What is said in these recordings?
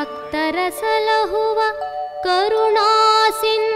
भक्तरसलहुव करुणासिन्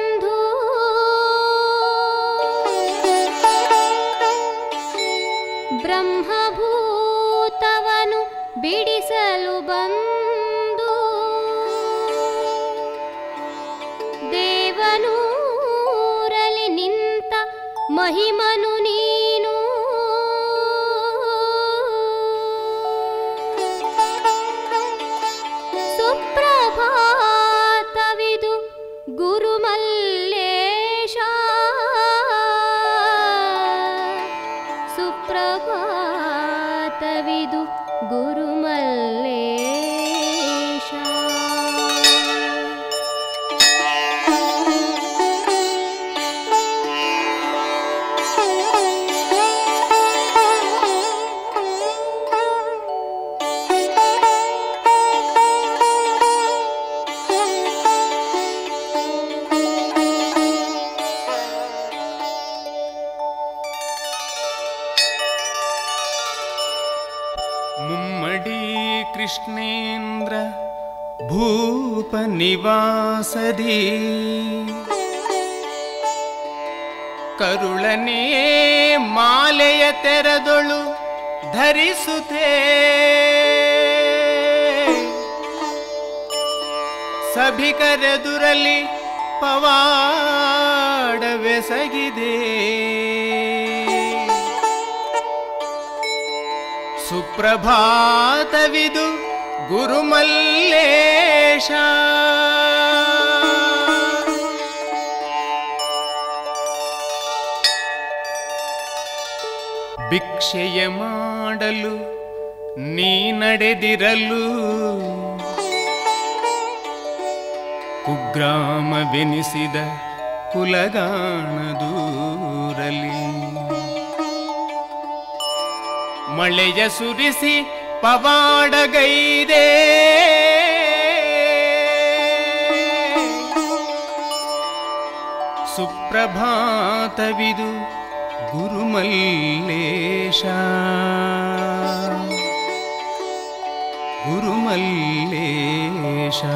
ಕರುಳನೇ ಮಾಲೆಯ ತೆರೆದೊಳು ಧರಿಸುತ್ತೆ ಸಭಿ ಕರೆದುರಲಿ ಪವಾಡವೆಸಗಿದೆ. ಸುಪ್ರಭಾತವಿದು ಗುರುಮಲ್ಲೇಶ. ಭಿಕ್ಷೆಯ ಮಾಡಲು ನೀ ನಡೆದಿರಲು. ಕುಗ್ರಾಮವೆನಿಸಿದ ಕುಲಗಾಣದೂರಲಿ ಮಳೆಯ ಸುರಿಸಿ ಪವಾಡಗೈದೆ. ಸುಪ್ರಭಾತವಿದು गुरुमल्लेश। गुरुमल्लेशा।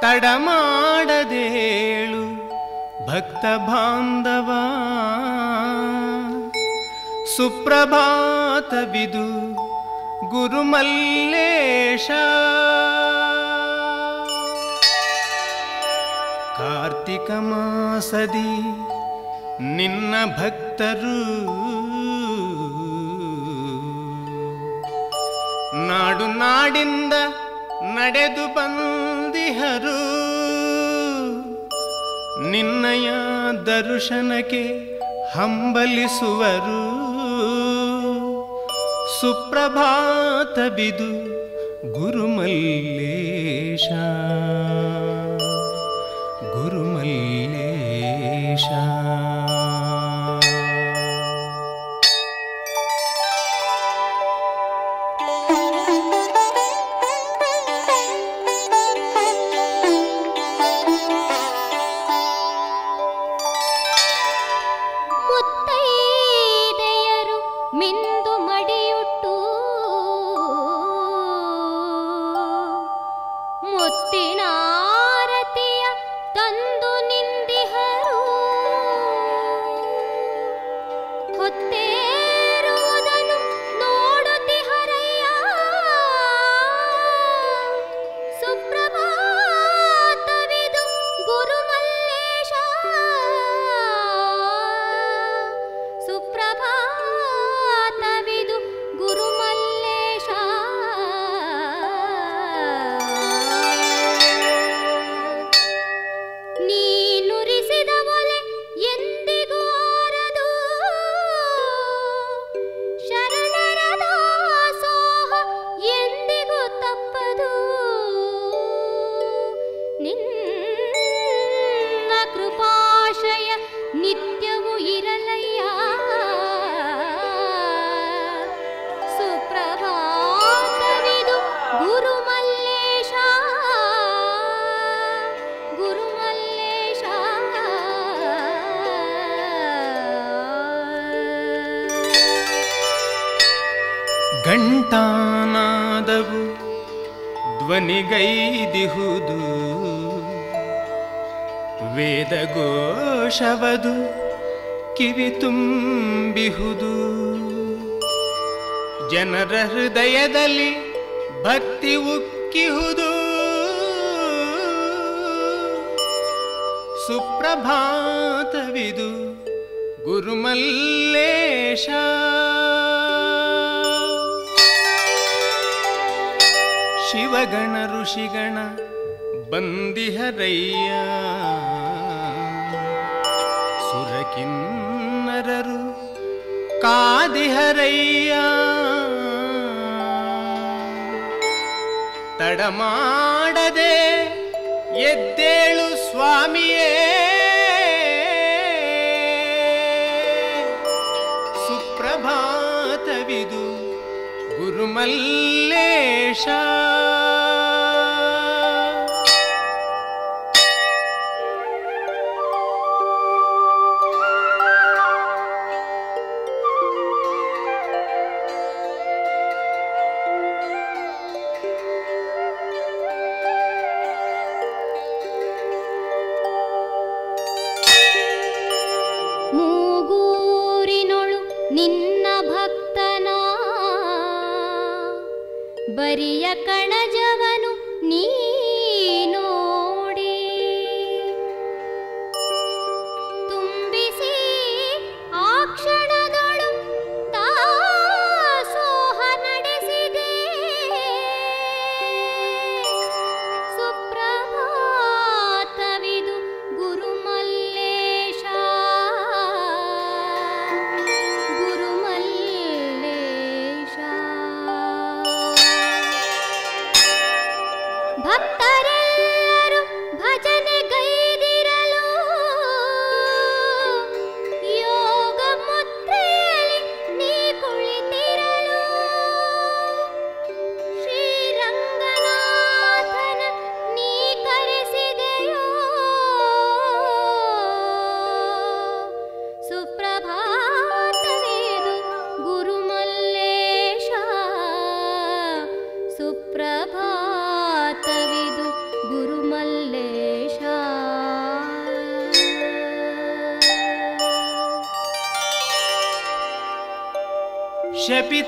ತಡಮಾಡದೇಳು ಭಕ್ತ ಬಾಂಧವ. ಸುಪ್ರಭಾತವಿದು ಗುರುಮಲ್ಲೇಶ ಕಾರ್ತಿಕ ಮಾಸದಿ ನಿನ್ನ ಭಕ್ತರು. ನಾಡು ನಾಡಿಂದ ನಡೆದು ಬಂದಿಹರು ನಿನ್ನಯ ದರ್ಶನಕ್ಕೆ ಹಂಬಲಿಸುವರು. ಸುಪ್ರಭಾತ ಬಿದು ಗುರುಮಲ್ಲೇಶ ಗುರುಮಲ್ಲೇಶ. ಕಿವಿ ತುಂಬಿಹುದು. ಜನರ ಹೃದಯದಲ್ಲಿ ಭಕ್ತಿ ಉಕ್ಕಿಹುದು. ಸುಪ್ರಭಾತವಿದು ಗುರುಮಲ್ಲೇಶ. ಶಿವಗಣ ಋಷಿಗಣ ಬಂದಿಹರಯ್ಯ. ಸುರಕಿನ್ನರರು ಕಾದಿಹರಯ್ಯ. ತಡಮಾಡದೆ ಎದ್ದೇಳು ಸ್ವಾಮಿಯೇ. ಸುಪ್ರಭಾತವಿದು ಗುರುಮಲ್ಲೇಶ.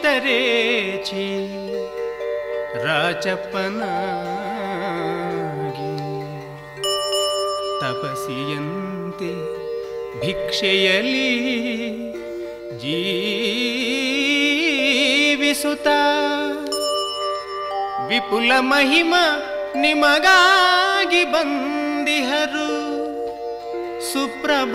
ಶಪಿತರೇಚಿ ರಾಚಪ್ಪನಾಗಿ ತಪಸಿಯಂತೆ ಭಿಕ್ಷೆಯಲಿ ಜೀವಿಸುತ್ತ ವಿಪುಲ ಮಹಿಮ ನಿಮಗಾಗಿ ಬಂದಿಹರು. ಸುಪ್ರಭಾತವಿದು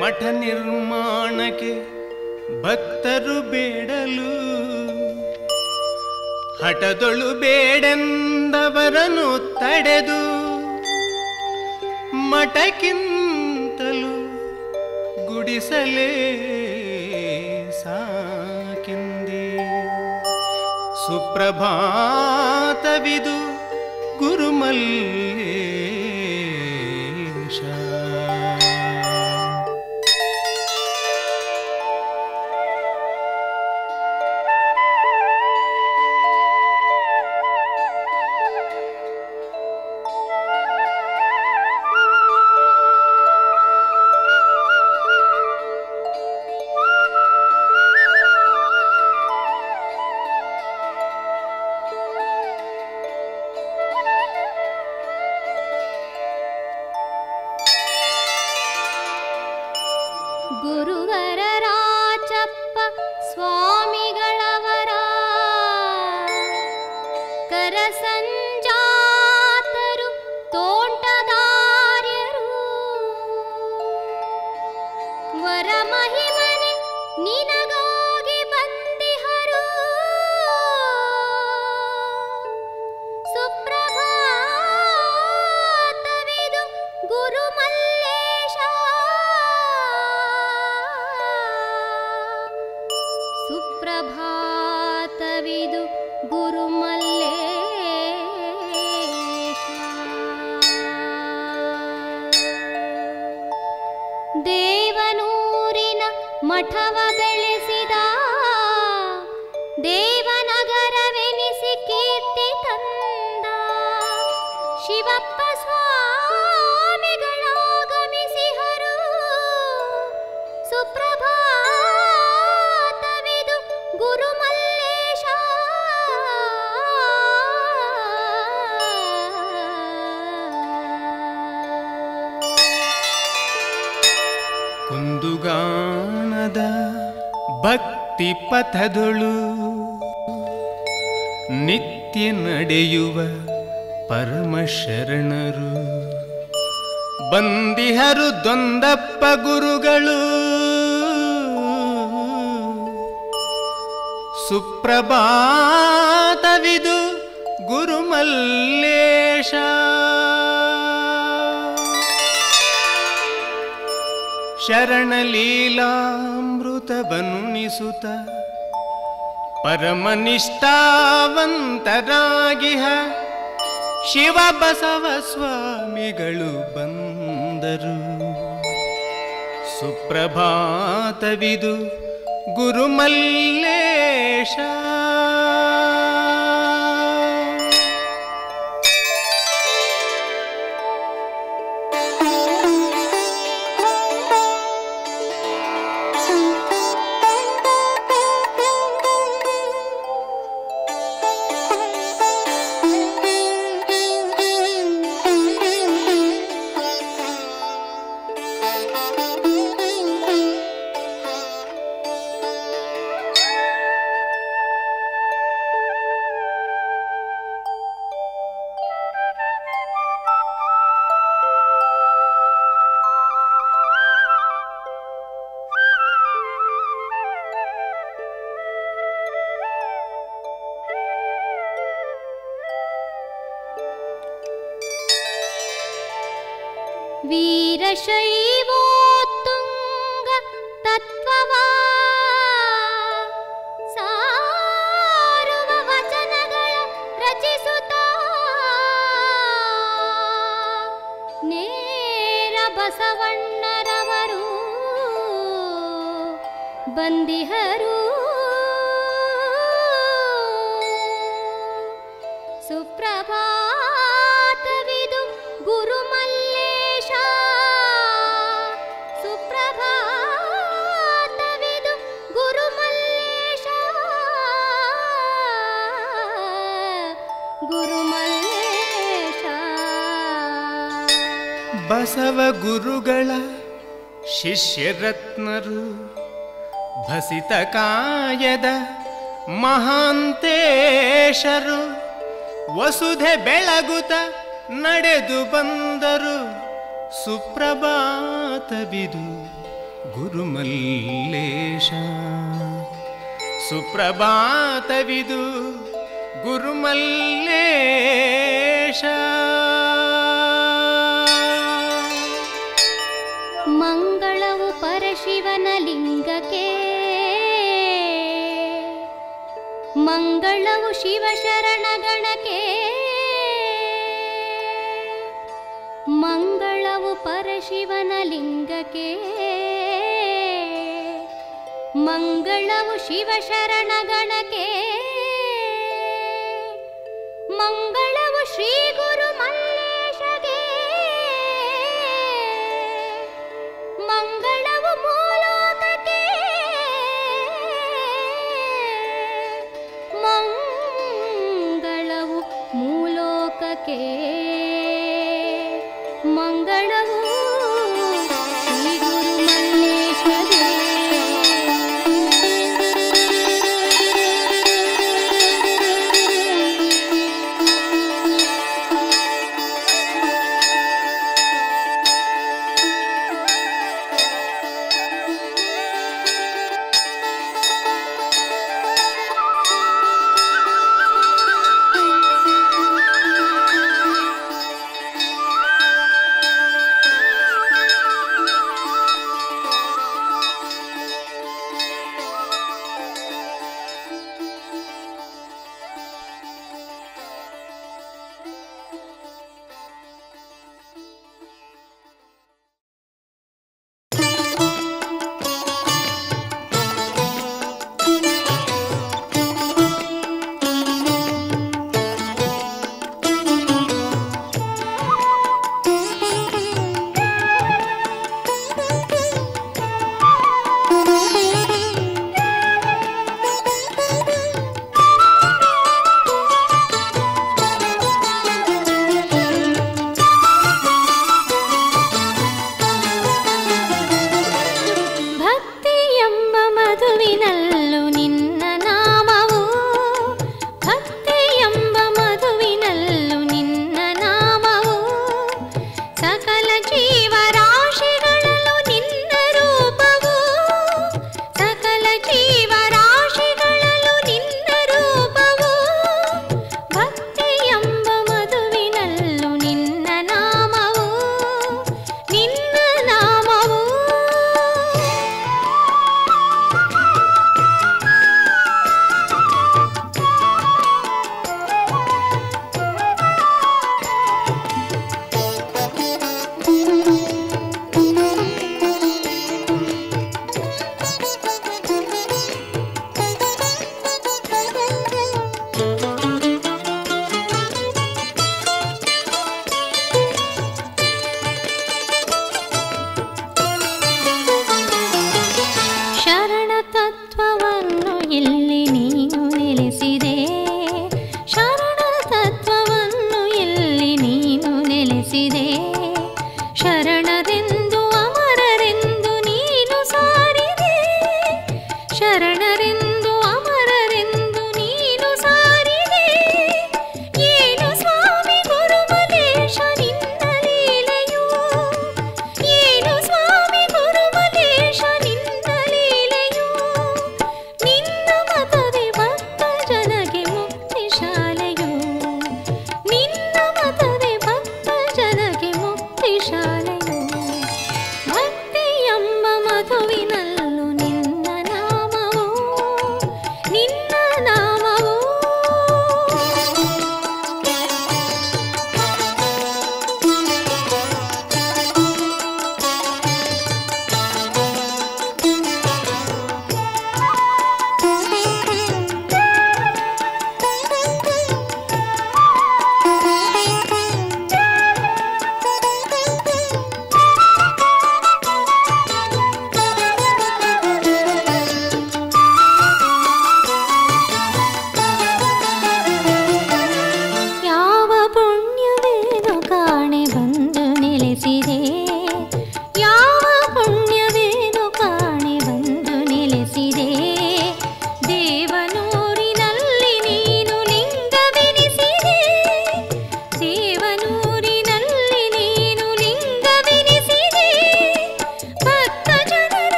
ಮಠ ನಿರ್ಮಾಣಕ್ಕೆ ಭಕ್ತರು ಬೇಡಲು ಹಠದೊಳು ಬೇಡೆಂದವರನ್ನು ತಡೆದು ಮಠಕ್ಕಿಂತಲೂ ಗುಡಿಸಲೇ ಸಾಕೆಂದೇ. ಸುಪ್ರಭಾತವಿದು ಗುರುಮಲ್ಲೇಶ ಪಥದೊಳು ನಿತ್ಯ ನಡೆಯುವ ಪರಮ ಶರಣರು ಬಂದಿಹರು ದೊಂದಪ್ಪ ಗುರುಗಳು. ಸುಪ್ರಭಾತವಿದು ಗುರುಮಲ್ಲೇಶ. ಶರಣಲೀಲಾಮೃತವನುಣಿಸುತ್ತ ಪರಮನಿಷ್ಠಾವಂತರಾಗಿಹ ಶಿವ ಬಸವ ಸ್ವಾಮಿಗಳು ಬಂದರು. ಸುಪ್ರಭಾತವಿದು ಗುರುಮಲ್ಲೇಶ ಬಸವಣ್ಣರವರು ಬಂದಿಹರು. ಬಸವ ಗುರುಗಳ ಶಿಷ್ಯರತ್ನರು ಭಸಿತ ಕಾಯದ ಮಹಾಂತೇಶರು ವಸುಧೆ ಬೆಳಗುತ ನಡೆದು ಬಂದರು ಸುಪ್ರಭಾತವಿದು ಗುರುಮಲ್ಲೇಶ. ಸುಪ್ರಭಾತವಿದು ಗುರುಮಲ್ಲೇಶ. ಮಂಗಳವು ಶಿವಶರಣಗಣಕ್ಕೆ ಮಂಗಳವು ಪರಶಿವನ ಲಿಂಗಕ್ಕೆ. ಮಂಗಳವು ಶಿವಶರಣಗಣಕ್ಕೆ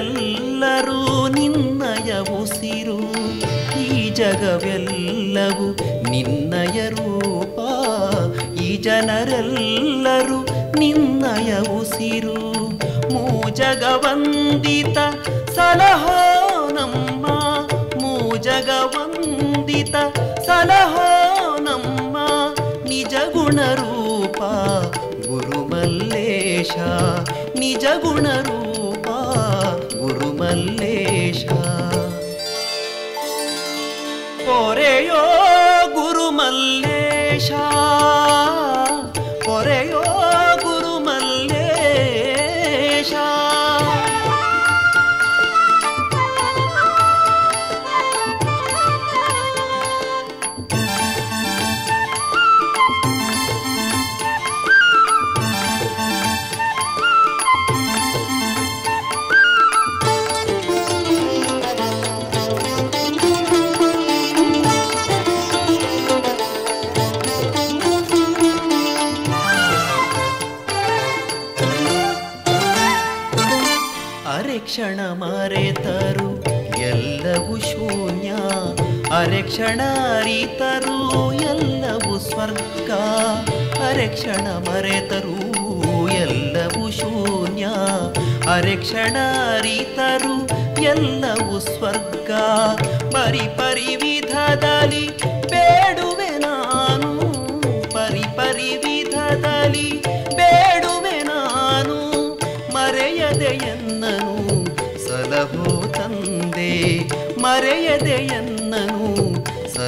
ಜನರೆಲ್ಲರೂ ನಿನ್ನಯ ಉಸಿರು. ಈ ಜಗವೆಲ್ಲವೂ ನಿನ್ನಯ ರೂಪ. ಈ ಜನರೆಲ್ಲರೂ ನಿನ್ನಯ ಉಸಿರು. ಮೂ ಜಗವಂದಿತ ಸಲಹೋ ನಮ್ಮ. ಮೂ ಜಗವಂದಿತ ಸಲಹೋ ನಮ್ಮ. ನಿಜ ಗುಣರೂಪ, ಗುರುಮಲ್ಲೇಶ. ನಿಜ ಗುಣರೂಪ. amore. ಕ್ಷಣ ಮರೆತರು, ಎಲ್ಲವೂ ಶೂನ್ಯ. ಅರೆ ಕ್ಷಣ ಅರಿತರು, ಎಲ್ಲವೂ ಸ್ವರ್ಗ. ಅರೆ ಕ್ಷಣ ಮರೆತರು, ಎಲ್ಲವೂ ಶೂನ್ಯ. ಅರೆ ಕ್ಷಣ ಅರಿತರು, ಎಲ್ಲವೂ ಸ್ವರ್ಗ. ಪರಿ ಪರಿ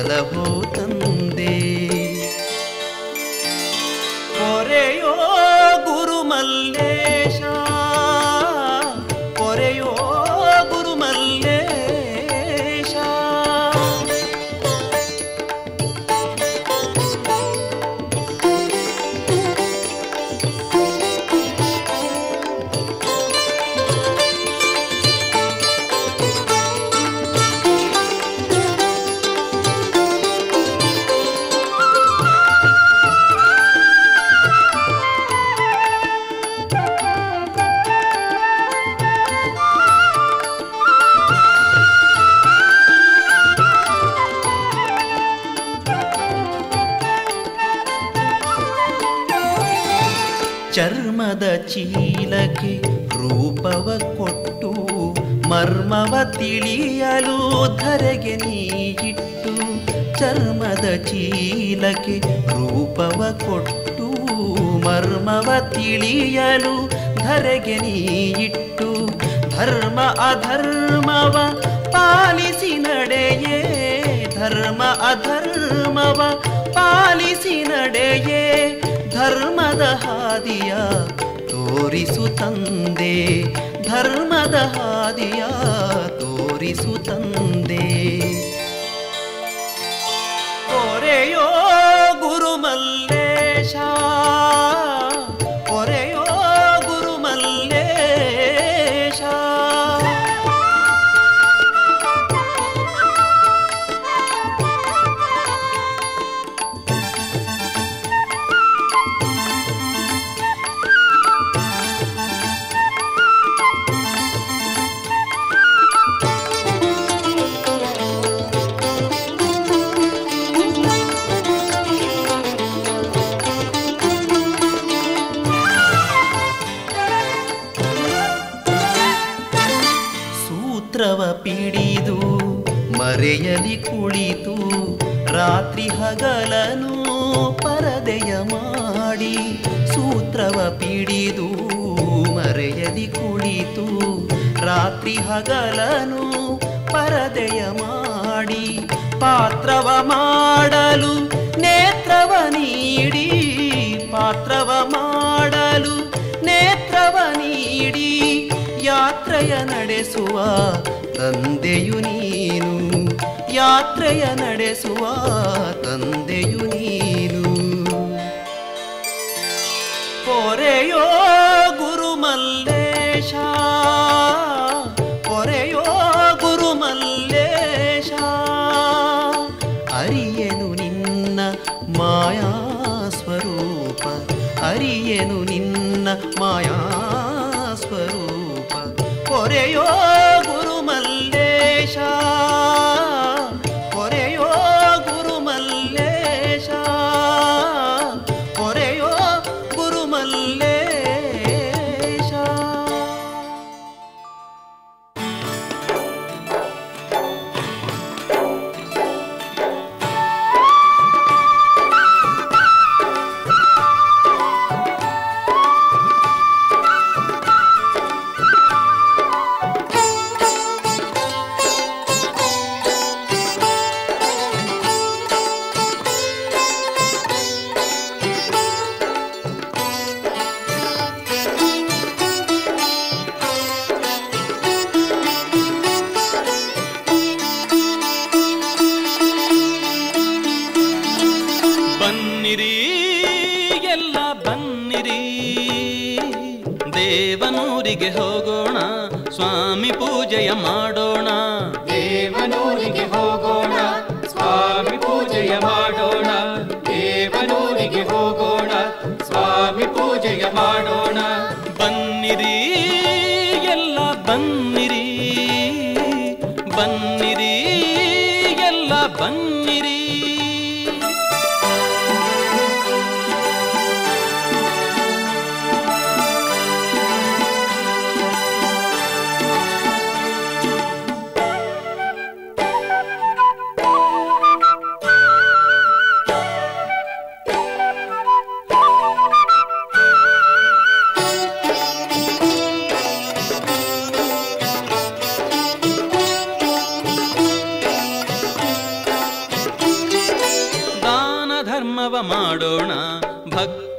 ಸಲಹೋ ಚರ್ಮದ ಚೀಲಕ್ಕೆ ರೂಪವ ಕೊಟ್ಟು ಮರ್ಮವ ತಿಳಿಯಲು ಧರೆಗೆ ನೀಗಿಟ್ಟು ಚರ್ಮದ ಚೀಲಕ್ಕೆ ರೂಪವ ಕೊಟ್ಟು ಮರ್ಮವ ತಿಳಿಯಲು ಧರೆಗೆ ನೀಟ್ಟು ಧರ್ಮ ಅಧರ್ಮವ ಪಾಲಿಸಿ ನಡೆಯೇ, ಧರ್ಮ ಅಧರ್ಮವ ಪಾಲಿಸಿ ನಡೆಯೇ, ಧರ್ಮದ ಹಾದಿಯ ತೋರಿಸು ತಂದೆ ಧರ್ಮದ ಹಾದಿಯ ತೋರಿಸು ತಂದೆ. ಮರೆಯಲಿ ಕುಳಿತು ರಾತ್ರಿ ಹಗಲನು ಪರದೆಯ ಮಾಡಿ ಸೂತ್ರವ ಪಿಡಿದು ಮರೆಯಲಿ ಕುಳಿತು ರಾತ್ರಿ ಹಗಲನು ಪರದೆಯ ಮಾಡಿ ಪಾತ್ರವ ಮಾಡಲು ನೇತ್ರವ ನೀಡಿ ಪಾತ್ರವ ಮಾಡಲು ನೇತ್ರವ ನೀಡಿ ಯಾತ್ರೆಯ ನಡೆಸುವ ತಂದೆಯು ನೀನು. ಯಾತ್ರೆಯ ನಡೆಸುವ ತಂದೆಯು ನೀನು. ಪೊರೆಯೋ ಗುರುಮಲ್ಲೇಶ ಪೊರೆಯೋ ಗುರುಮಲ್ಲೇಶ ಅರಿಯನು ನಿನ್ನ ಮಾಯಾ ಸ್ವರೂಪ, ಅರಿಯನು ನಿನ್ನ ಮಾಯಾ ಸ್ವರೂಪ. ಪೊರೆಯೋ ಗುರುಮಲ್ಲೇಶ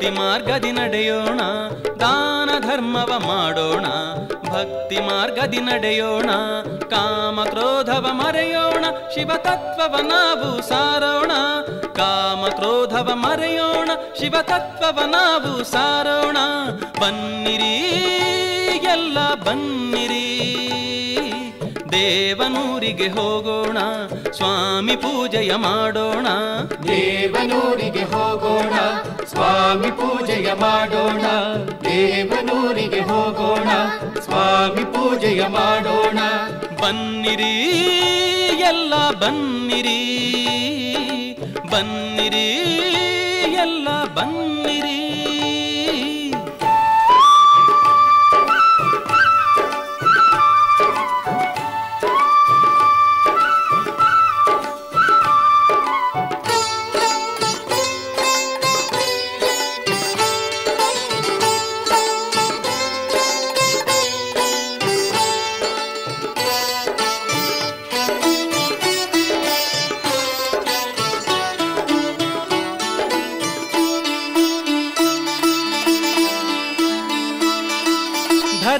ಭಕ್ತಿ ಮಾರ್ಗದಿ ನಡೆಯೋಣ, ದಾನ ಧರ್ಮವ ಮಾಡೋಣ. ಭಕ್ತಿ ಮಾರ್ಗದಿ ನಡೆಯೋಣ, ಕಾಮ ಕ್ರೋಧವ ಮರೆಯೋಣ, ಶಿವ ತತ್ವವ ನಾವು ಸಾರೋಣ. ಕಾಮ ಕ್ರೋಧವ ಮರೆಯೋಣ, ಶಿವ ತತ್ವವ ನಾವು ಸಾರೋಣ. ಬನ್ನಿರಿ, ಎಲ್ಲ ಬನ್ನಿರಿ. ದೇವನೂರಿಗೆ ಹೋಗೋಣ ಸ್ವಾಮಿ ಪೂಜೆಯ ಮಾಡೋಣ. ದೇವನೂರಿಗೆ ಹೋಗೋಣ ಸ್ವಾಮಿ ಪೂಜೆಯ ಮಾಡೋಣ. ದೇವನೂರಿಗೆ ಹೋಗೋಣ ಸ್ವಾಮಿ ಪೂಜೆಯ ಮಾಡೋಣ. ಬನ್ನಿರಿ ಎಲ್ಲ ಬನ್ನಿರಿ. ಬನ್ನಿರಿ ಎಲ್ಲ ಬನ್ನಿರಿ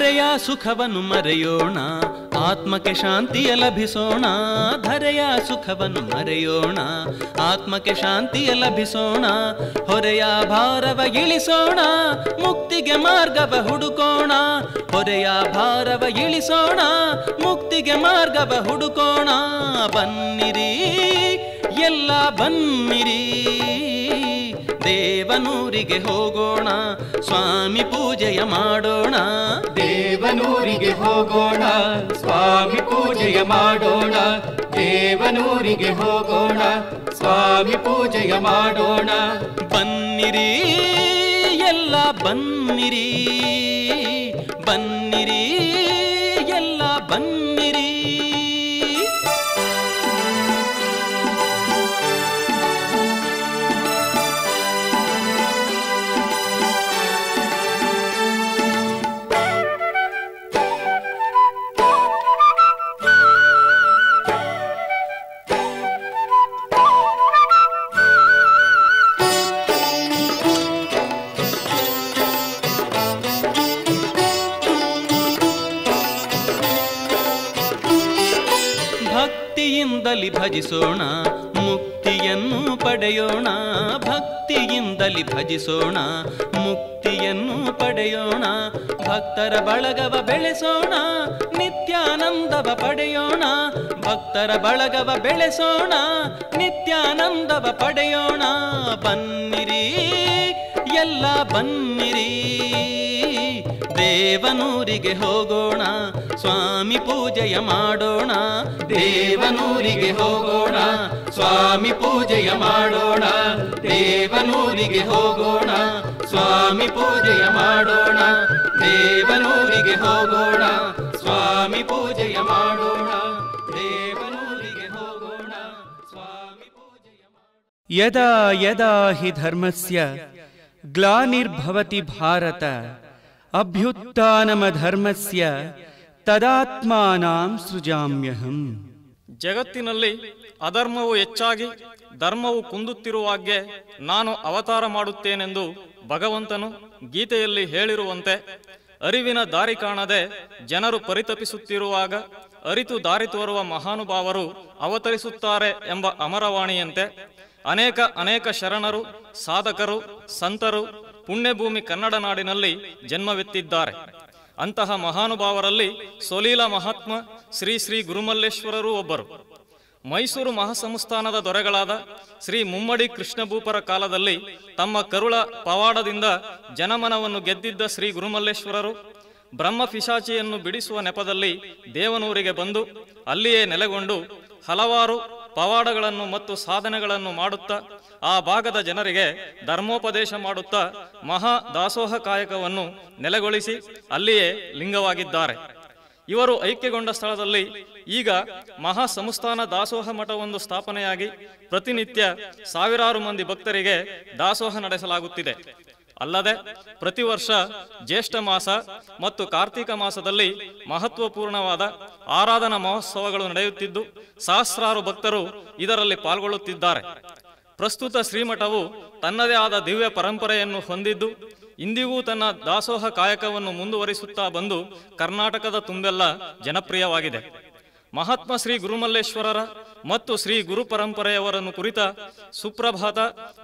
ಧರೆಯ ಸುಖವನ್ನು ಮರೆಯೋಣ, ಆತ್ಮಕ್ಕೆ ಶಾಂತಿಯ ಲಭಿಸೋಣ, ಧರೆಯ ಸುಖವನ್ನು ಮರೆಯೋಣ, ಆತ್ಮಕ್ಕೆ ಶಾಂತಿಯ ಲಭಿಸೋಣ, ಹೊರೆಯ ಭಾರವ ಇಳಿಸೋಣ, ಮುಕ್ತಿಗೆ ಮಾರ್ಗವ ಹುಡುಕೋಣ, ಹೊರೆಯ ಭಾರವ ಇಳಿಸೋಣ, ಮುಕ್ತಿಗೆ ಮಾರ್ಗವ ಹುಡುಕೋಣ, ಬನ್ನಿರಿ, ಎಲ್ಲ ಬನ್ನಿರಿ. ದೇವನೂರಿಗೆ ಹೋಗೋಣ ಸ್ವಾಮಿ ಪೂಜೆಯ ಮಾಡೋಣ. ದೇವನೂರಿಗೆ ಹೋಗೋಣ ಸ್ವಾಮಿ ಪೂಜೆಯ ಮಾಡೋಣ. ದೇವನೂರಿಗೆ ಹೋಗೋಣ ಸ್ವಾಮಿ ಪೂಜೆಯ ಮಾಡೋಣ. ಬನ್ನಿರಿ ಎಲ್ಲ ಬನ್ನಿರಿ. ಬನ್ನಿರಿ ಎಲ್ಲ ಬನ್ನಿರಿ. ಭಕ್ತಿಯಿಂದಲಿ ಭಜಿಸೋಣ, ಮುಕ್ತಿಯನ್ನು ಪಡೆಯೋಣ, ಭಕ್ತಿಯಿಂದಲಿ ಭಜಿಸೋಣ, ಮುಕ್ತಿಯನ್ನು ಪಡೆಯೋಣ, ಭಕ್ತರ ಬಳಗವ ಬೆಳೆಸೋಣ, ನಿತ್ಯಾನಂದವ ಪಡೆಯೋಣ, ಭಕ್ತರ ಬಳಗವ ಬೆಳೆಸೋಣ, ನಿತ್ಯಾನಂದವ ಪಡೆಯೋಣ. ಬನ್ನಿರಿ, ಎಲ್ಲ ಬನ್ನಿರಿ. ದೇವನೂರಿಗೆ ಹೋಗೋಣ, ಸ್ವಾಮಿ ಪೂಜೆಯ ಮಾಡೋಣ. ದೇವನೂರಿಗೆ ಹೋಗೋಣ, ಸ್ವಾಮಿ ಪೂಜೆಯ ಮಾಡೋಣ. ದೇವನೂರಿಗೆ ಹೋಗೋಣ, ಸ್ವಾಮಿ ಪೂಜೆಯ ಮಾಡೋಣ. ದೇವನೂರಿಗೆ ಹೋಗೋಣ, ಸ್ವಾಮಿ ಪೂಜೆಯ ಮಾಡೋಣ. ದೇವನೂರಿಗೆ ಹೋಗೋಣ, ಸ್ವಾಮಿ ಪೂಜೆಯ ಯದಾ ಯದಾ ಹಿ ಧರ್ಮಸ್ಯ, ಗ್ಲಾನಿರ್ಭವತಿ ಭಾರತ. ಅಭ್ಯುತ್ಥಾನಮಧರ್ಮಸ್ಯ ತದಾತ್ಮಾನಾಂ ಸೃಜಾಮ್ಯಹಂ. ಜಗತ್ತಿನಲ್ಲಿ ಅಧರ್ಮವು ಹೆಚ್ಚಾಗಿ ಧರ್ಮವು ಕುಂದುತ್ತಿರುವಾಗ್ಗೆ ನಾನು ಅವತಾರ ಮಾಡುತ್ತೇನೆಂದು ಭಗವಂತನು ಗೀತೆಯಲ್ಲಿ ಹೇಳಿರುವಂತೆ ಅರಿವಿನ ದಾರಿ ಕಾಣದೆ ಜನರು ಪರಿತಪಿಸುತ್ತಿರುವಾಗ ಅರಿತು ದಾರಿ ತೋರುವ ಮಹಾನುಭಾವರು ಅವತರಿಸುತ್ತಾರೆ ಎಂಬ ಅಮರವಾಣಿಯಂತೆ ಅನೇಕ ಅನೇಕ ಶರಣರು, ಸಾಧಕರು, ಸಂತರು ಪುಣ್ಯಭೂಮಿ ಕನ್ನಡ ನಾಡಿನಲ್ಲಿ ಜನ್ಮವೆತ್ತಿದ್ದಾರೆ. ಅಂತಹ ಮಹಾನುಭಾವರಲ್ಲಿ ಸೊಲೀಲ ಮಹಾತ್ಮ ಶ್ರೀ ಶ್ರೀ ಗುರುಮಲ್ಲೇಶ್ವರರು ಒಬ್ಬರು. ಮೈಸೂರು ಮಹಾಸಂಸ್ಥಾನದ ದೊರೆಗಳಾದ ಶ್ರೀ ಮುಮ್ಮಡಿ ಕೃಷ್ಣಭೂಪರ ಕಾಲದಲ್ಲಿ ತಮ್ಮ ಕರುಳ ಪವಾಡದಿಂದ ಜನಮನವನ್ನು ಗೆದ್ದಿದ್ದ ಶ್ರೀ ಗುರುಮಲ್ಲೇಶ್ವರರು ಬ್ರಹ್ಮ ಪಿಶಾಚಿಯನ್ನು ಬಿಡಿಸುವ ನೆಪದಲ್ಲಿ ದೇವನೂರಿಗೆ ಬಂದು ಅಲ್ಲಿಯೇ ನೆಲೆಗೊಂಡು ಹಲವಾರು ಪವಾಡಗಳನ್ನು ಮತ್ತು ಸಾಧನೆಗಳನ್ನು ಮಾಡುತ್ತಾ ಆ ಭಾಗದ ಜನರಿಗೆ ಧರ್ಮೋಪದೇಶ ಮಾಡುತ್ತಾ ಮಹಾ ದಾಸೋಹ ಕಾಯಕವನ್ನು ನೆಲೆಗೊಳಿಸಿ ಅಲ್ಲಿಯೇ ಲಿಂಗವಾಗಿದ್ದಾರೆ. ಇವರು ಐಕ್ಯಗೊಂಡ ಸ್ಥಳದಲ್ಲಿ ಈಗ ಮಹಾ ಸಂಸ್ಥಾನ ದಾಸೋಹ ಮಠವೊಂದು ಸ್ಥಾಪನೆಯಾಗಿ ಪ್ರತಿನಿತ್ಯ ಸಾವಿರಾರು ಮಂದಿ ಭಕ್ತರಿಗೆ ದಾಸೋಹ ನಡೆಸಲಾಗುತ್ತಿದೆ. ಅಲ್ಲದೆ ಪ್ರತಿ ವರ್ಷ ಜ್ಯೇಷ್ಠ ಮಾಸ ಮತ್ತು ಕಾರ್ತಿಕ ಮಾಸದಲ್ಲಿ ಮಹತ್ವಪೂರ್ಣವಾದ ಆರಾಧನಾ ಮಹೋತ್ಸವಗಳು ನಡೆಯುತ್ತಿದ್ದು, ಸಹಸ್ರಾರು ಭಕ್ತರು ಇದರಲ್ಲಿ ಪಾಲ್ಗೊಳ್ಳುತ್ತಿದ್ದಾರೆ. ಪ್ರಸ್ತುತ ಶ್ರೀಮಠವು ತನ್ನದೇ ಆದ ದಿವ್ಯ ಪರಂಪರೆಯನ್ನು ಹೊಂದಿದ್ದು, ಇಂದಿಗೂ ತನ್ನ ದಾಸೋಹ ಕಾಯಕವನ್ನು ಮುಂದುವರಿಸುತ್ತಾ ಬಂದು ಕರ್ನಾಟಕದ ತುಂಬೆಲ್ಲ ಜನಪ್ರಿಯವಾಗಿದೆ. ಮಹಾತ್ಮ ಶ್ರೀ ಗುರುಮಲ್ಲೇಶ್ವರರ ಮತ್ತು ಶ್ರೀ ಗುರು ಪರಂಪರೆಯವರನ್ನು ಕುರಿತ ಸುಪ್ರಭಾತ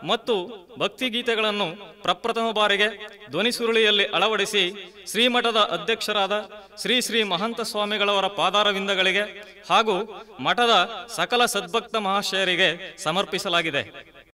ಮತ್ತು ಭಕ್ತಿಗೀತೆಗಳನ್ನು ಪ್ರಪ್ರಥಮ ಬಾರಿಗೆ ಧ್ವನಿಸುರುಳಿಯಲ್ಲಿ ಅಳವಡಿಸಿ ಶ್ರೀಮಠದ ಅಧ್ಯಕ್ಷರಾದ ಶ್ರೀ ಶ್ರೀ ಮಹಂತ ಸ್ವಾಮಿಗಳವರ ಪಾದಾರವಿಂದಗಳಿಗೆ ಹಾಗೂ ಮಠದ ಸಕಲ ಸದ್ಭಕ್ತ ಮಹಾಶಯರಿಗೆ ಸಮರ್ಪಿಸಲಾಗಿದೆ.